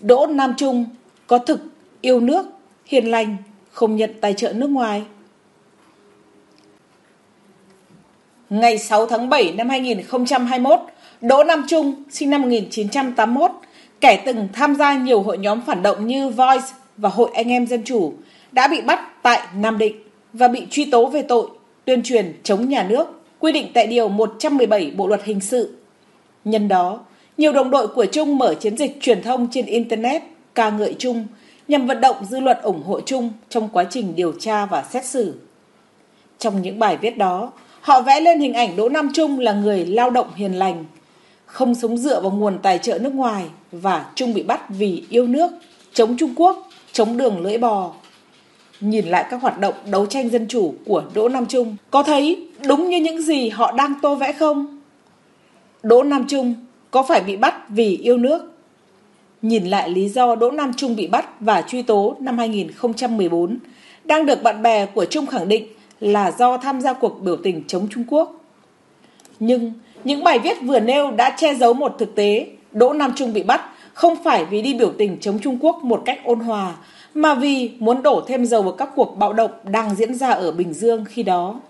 Đỗ Nam Trung có thực yêu nước, hiền lành, không nhận tài trợ nước ngoài. Ngày 6 tháng 7 năm 2021, Đỗ Nam Trung, sinh năm 1981, kẻ từng tham gia nhiều hội nhóm phản động như Voice và Hội Anh Em Dân Chủ, đã bị bắt tại Nam Định và bị truy tố về tội tuyên truyền chống nhà nước, quy định tại Điều 117 Bộ Luật Hình sự. Nhân đó, nhiều đồng đội của Trung mở chiến dịch truyền thông trên Internet ca ngợi Trung nhằm vận động dư luận ủng hộ Trung trong quá trình điều tra và xét xử. Trong những bài viết đó, họ vẽ lên hình ảnh Đỗ Nam Trung là người lao động hiền lành, không sống dựa vào nguồn tài trợ nước ngoài và Trung bị bắt vì yêu nước, chống Trung Quốc, chống đường lưỡi bò. Nhìn lại các hoạt động đấu tranh dân chủ của Đỗ Nam Trung, có thấy đúng như những gì họ đang tô vẽ không? Đỗ Nam Trung có phải bị bắt vì yêu nước? Nhìn lại lý do Đỗ Nam Trung bị bắt và truy tố năm 2014, đang được bạn bè của Trung khẳng định là do tham gia cuộc biểu tình chống Trung Quốc. Nhưng những bài viết vừa nêu đã che giấu một thực tế Đỗ Nam Trung bị bắt không phải vì đi biểu tình chống Trung Quốc một cách ôn hòa, mà vì muốn đổ thêm dầu vào các cuộc bạo động đang diễn ra ở Bình Dương khi đó.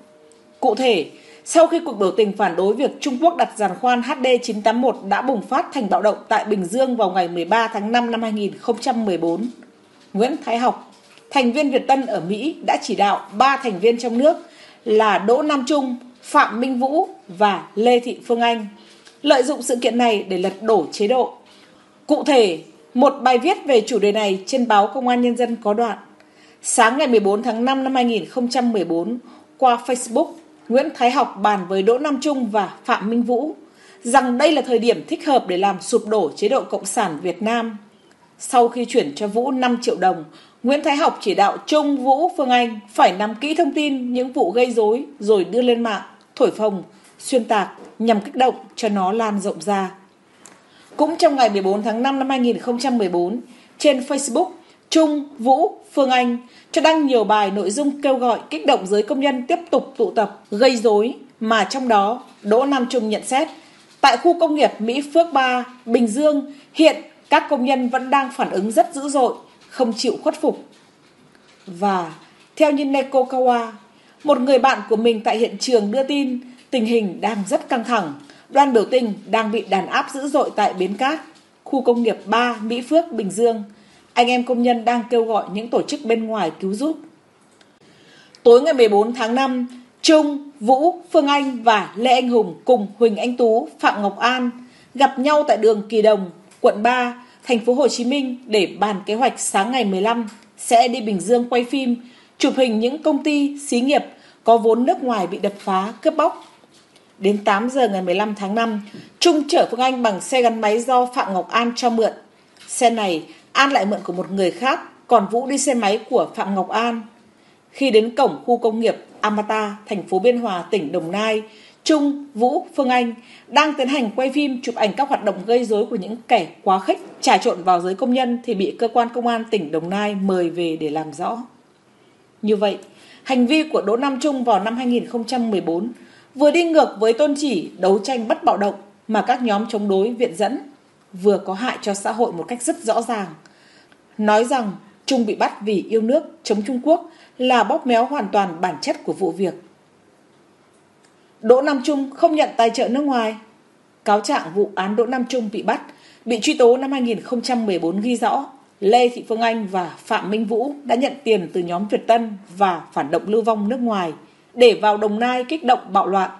Cụ thể, sau khi cuộc biểu tình phản đối việc Trung Quốc đặt giàn khoan HD981 đã bùng phát thành bạo động tại Bình Dương vào ngày 13 tháng 5 năm 2014, Nguyễn Thái Học, thành viên Việt Tân ở Mỹ đã chỉ đạo ba thành viên trong nước là Đỗ Nam Trung, Phạm Minh Vũ và Lê Thị Phương Anh lợi dụng sự kiện này để lật đổ chế độ. Cụ thể, một bài viết về chủ đề này trên báo Công an Nhân dân có đoạn. Sáng ngày 14 tháng 5 năm 2014, qua Facebook, Nguyễn Thái Học bàn với Đỗ Nam Trung và Phạm Minh Vũ rằng đây là thời điểm thích hợp để làm sụp đổ chế độ Cộng sản Việt Nam. Sau khi chuyển cho Vũ 5 triệu đồng, Nguyễn Thái Học chỉ đạo Trung, Vũ, Phương Anh phải nắm kỹ thông tin những vụ gây rối rồi đưa lên mạng, thổi phồng, xuyên tạc nhằm kích động cho nó lan rộng ra. Cũng trong ngày 14 tháng 5 năm 2014, trên Facebook, Trung, Vũ, Phương Anh. Cho đăng nhiều bài nội dung kêu gọi kích động giới công nhân tiếp tục tụ tập, gây rối. Mà trong đó Đỗ Nam Trung nhận xét tại khu công nghiệp Mỹ Phước 3, Bình Dương hiện các công nhân vẫn đang phản ứng rất dữ dội, không chịu khuất phục. Và theo như Neko Kawa, một người bạn của mình tại hiện trường đưa tin tình hình đang rất căng thẳng, đoàn biểu tình đang bị đàn áp dữ dội tại Bến Cát, khu công nghiệp 3 Mỹ Phước, Bình Dương anh em công nhân đang kêu gọi những tổ chức bên ngoài cứu giúp. Tối ngày 14 tháng 5, Trung, Vũ, Phương Anh và Lê Anh Hùng cùng Huỳnh Anh Tú, Phạm Ngọc An gặp nhau tại đường Kỳ Đồng, quận 3, thành phố Hồ Chí Minh để bàn kế hoạch sáng ngày 15 sẽ đi Bình Dương quay phim, chụp hình những công ty, xí nghiệp có vốn nước ngoài bị đập phá, cướp bóc. Đến 8 giờ ngày 15 tháng 5, Trung chở Phương Anh bằng xe gắn máy do Phạm Ngọc An cho mượn. Xe này An lại mượn của một người khác, còn Vũ đi xe máy của Phạm Ngọc An. Khi đến cổng khu công nghiệp Amata, thành phố Biên Hòa, tỉnh Đồng Nai, Trung, Vũ, Phương Anh đang tiến hành quay phim chụp ảnh các hoạt động gây rối của những kẻ quá khích trà trộn vào giới công nhân thì bị cơ quan công an tỉnh Đồng Nai mời về để làm rõ. Như vậy, hành vi của Đỗ Nam Trung vào năm 2014 vừa đi ngược với tôn chỉ đấu tranh bất bạo động mà các nhóm chống đối viện dẫn vừa có hại cho xã hội một cách rất rõ ràng. Nói rằng Trung bị bắt vì yêu nước chống Trung Quốc là bóp méo hoàn toàn bản chất của vụ việc. Đỗ Nam Trung không nhận tài trợ nước ngoài. Cáo trạng vụ án Đỗ Nam Trung bị bắt, bị truy tố năm 2014 ghi rõ Lê Thị Phương Anh và Phạm Minh Vũ đã nhận tiền từ nhóm Việt Tân và phản động lưu vong nước ngoài để vào Đồng Nai kích động bạo loạn.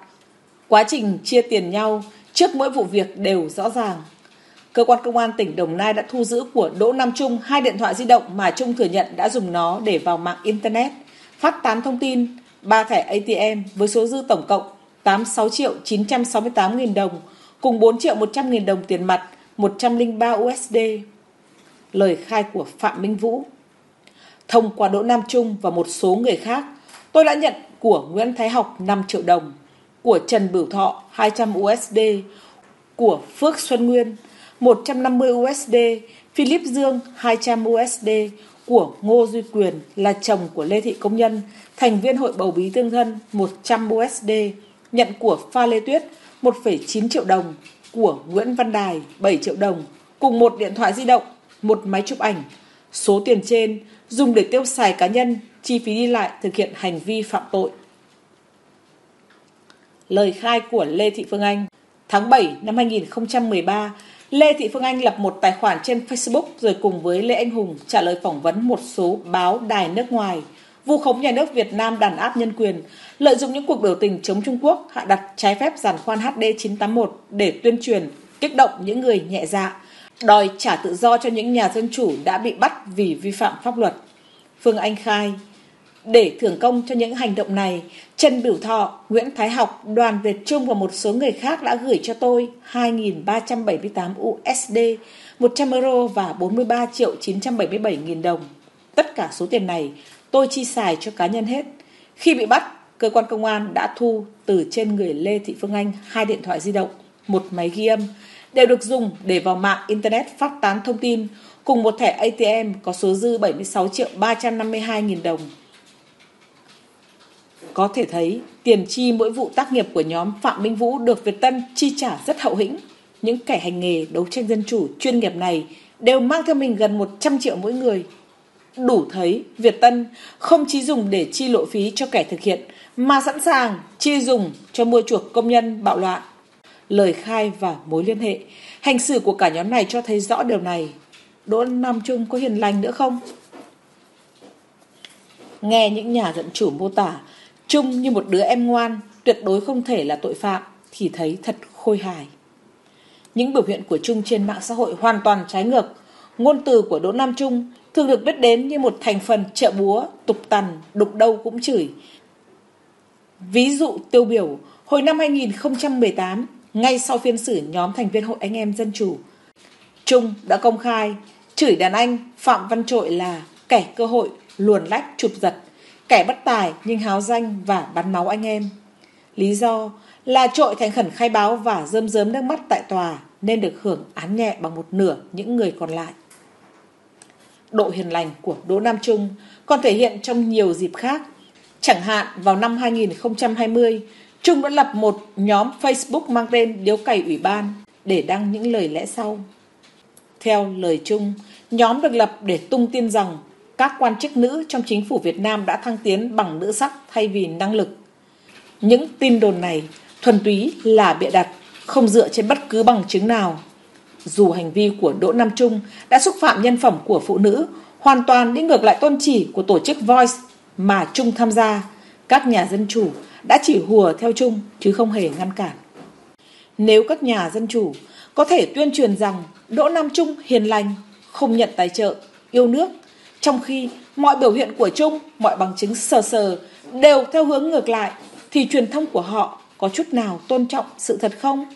Quá trình chia tiền nhau trước mỗi vụ việc đều rõ ràng. Cơ quan công an tỉnh Đồng Nai đã thu giữ của Đỗ Nam Trung hai điện thoại di động mà Trung thừa nhận đã dùng nó để vào mạng Internet, phát tán thông tin, ba thẻ ATM với số dư tổng cộng 86 triệu 968 nghìn đồng, cùng 4 triệu 100 nghìn đồng tiền mặt, 103 USD. Lời khai của Phạm Minh Vũ Thông qua Đỗ Nam Trung và một số người khác, tôi đã nhận của Nguyễn Thái Học 5 triệu đồng, của Trần Bửu Thọ 200 USD, của Phước Xuân Nguyên 150 USD, Philip Dương 200 USD của Ngô Duy Quyền là chồng của Lê Thị Công Nhân, thành viên hội bầu bí tương thân 100 USD, nhận của Pha Lê Tuyết 1,9 triệu đồng, của Nguyễn Văn Đài 7 triệu đồng, cùng một điện thoại di động một máy chụp ảnh. Số tiền trên dùng để tiêu xài cá nhân, chi phí đi lại thực hiện hành vi phạm tội. Lời khai của Lê Thị Phương Anh Tháng 7 năm 2013, Lê Thị Phương Anh lập một tài khoản trên Facebook rồi cùng với Lê Anh Hùng trả lời phỏng vấn một số báo đài nước ngoài, vu khống nhà nước Việt Nam đàn áp nhân quyền, lợi dụng những cuộc biểu tình chống Trung Quốc hạ đặt trái phép giàn khoan HD 981 để tuyên truyền, kích động những người nhẹ dạ, đòi trả tự do cho những nhà dân chủ đã bị bắt vì vi phạm pháp luật. Phương Anh khai, để thưởng công cho những hành động này, Trần Biểu Thọ, Nguyễn Thái Học, Đoàn Việt Trung và một số người khác đã gửi cho tôi 2.378 USD, 100 euro và 43 triệu 977 nghìn đồng. Tất cả số tiền này tôi chi xài cho cá nhân hết. Khi bị bắt, cơ quan công an đã thu từ trên người Lê Thị Phương Anh hai điện thoại di động, một máy ghi âm, đều được dùng để vào mạng Internet phát tán thông tin, cùng một thẻ ATM có số dư 76 triệu 352 nghìn đồng có thể thấy, tiền chi mỗi vụ tác nghiệp của nhóm Phạm Minh Vũ được Việt Tân chi trả rất hậu hĩnh. Những kẻ hành nghề đấu tranh dân chủ chuyên nghiệp này đều mang theo mình gần 100 triệu mỗi người. Đủ thấy Việt Tân không chỉ dùng để chi lộ phí cho kẻ thực hiện mà sẵn sàng chi dùng cho mua chuộc công nhân bạo loạn. Lời khai và mối liên hệ, hành xử của cả nhóm này cho thấy rõ điều này. Đỗ Nam Trung có hiền lành nữa không? Nghe những nhà dẫn chủ mô tả Trung như một đứa em ngoan, tuyệt đối không thể là tội phạm, thì thấy thật khôi hài. Những biểu hiện của Trung trên mạng xã hội hoàn toàn trái ngược. Ngôn từ của Đỗ Nam Trung thường được biết đến như một thành phần trợ búa, tục tằn, đục đâu cũng chửi. Ví dụ tiêu biểu, hồi năm 2018, ngay sau phiên xử nhóm thành viên Hội Anh Em Dân Chủ, Trung đã công khai chửi đàn anh Phạm Văn Trội là kẻ cơ hội, luồn lách, chụp giật, kẻ bất tài nhưng háo danh và bắn máu anh em. Lý do là trội thành khẩn khai báo và rơm rớm nước mắt tại tòa nên được hưởng án nhẹ bằng một nửa những người còn lại. Độ hiền lành của Đỗ Nam Trung còn thể hiện trong nhiều dịp khác. Chẳng hạn vào năm 2020, Trung đã lập một nhóm Facebook mang tên Điếu Cày Ủy ban để đăng những lời lẽ sau. Theo lời Trung, nhóm được lập để tung tin rằng các quan chức nữ trong chính phủ Việt Nam đã thăng tiến bằng nữ sắc thay vì năng lực. Những tin đồn này thuần túy là bịa đặt, không dựa trên bất cứ bằng chứng nào. Dù hành vi của Đỗ Nam Trung đã xúc phạm nhân phẩm của phụ nữ, hoàn toàn đi ngược lại tôn chỉ của tổ chức Voice mà Trung tham gia, các nhà dân chủ đã chỉ hùa theo Trung chứ không hề ngăn cản. Nếu các nhà dân chủ có thể tuyên truyền rằng Đỗ Nam Trung hiền lành, không nhận tài trợ, yêu nước trong khi mọi biểu hiện của Trung, mọi bằng chứng sờ sờ đều theo hướng ngược lại, thì truyền thông của họ có chút nào tôn trọng sự thật không?